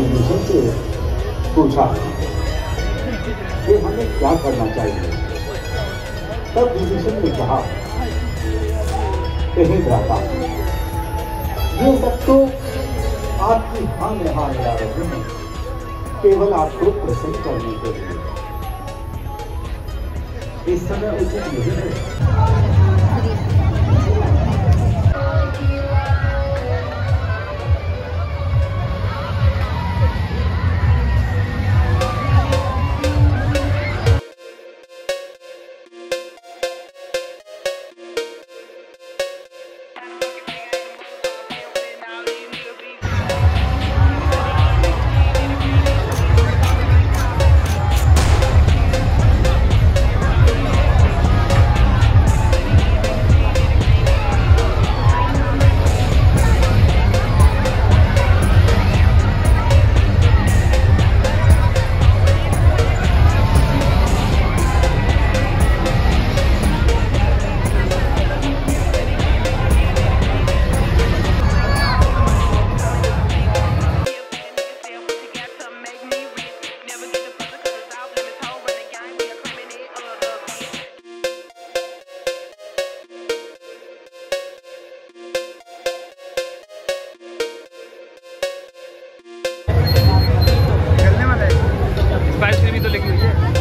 विभीषण से पूछा कि हमें क्या करना चाहिए तब विभीषण ने कहा हे भ्राता ये सब तो आपकी हाँ में मिला रहे हैं केवल आपको प्रसन्न करने के लिए इस समय उचित नहीं है। प्राइस में भी तो लगी हुई है।